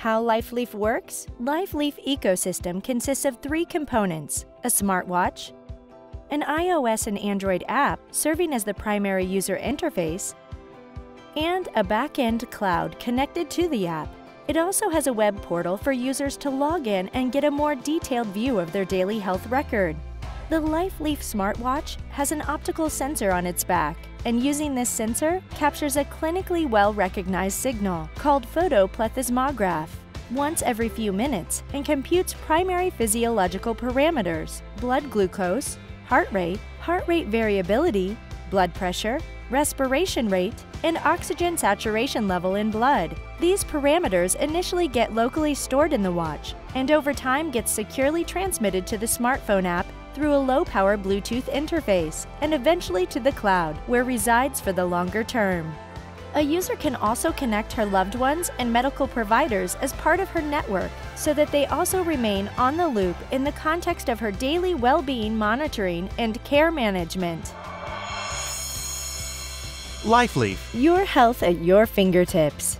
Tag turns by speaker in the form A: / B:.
A: How LifeLeaf works? LifeLeaf ecosystem consists of three components a smartwatch, an iOS and Android app serving as the primary user interface, and a back-end cloud connected to the app. It also has a web portal for users to log in and get a more detailed view of their daily health record. The LifeLeaf smartwatch has an optical sensor on its back, and using this sensor captures a clinically well-recognized signal called photoplethysmograph once every few minutes and computes primary physiological parameters, blood glucose, heart rate, heart rate variability, blood pressure, respiration rate, and oxygen saturation level in blood. These parameters initially get locally stored in the watch and over time get securely transmitted to the smartphone app through a low-power Bluetooth interface and eventually to the cloud, where resides for the longer term. A user can also connect her loved ones and medical providers as part of her network so that they also remain on the loop in the context of her daily well-being monitoring and care management.
B: LifeLeaf.
A: Your health at your fingertips.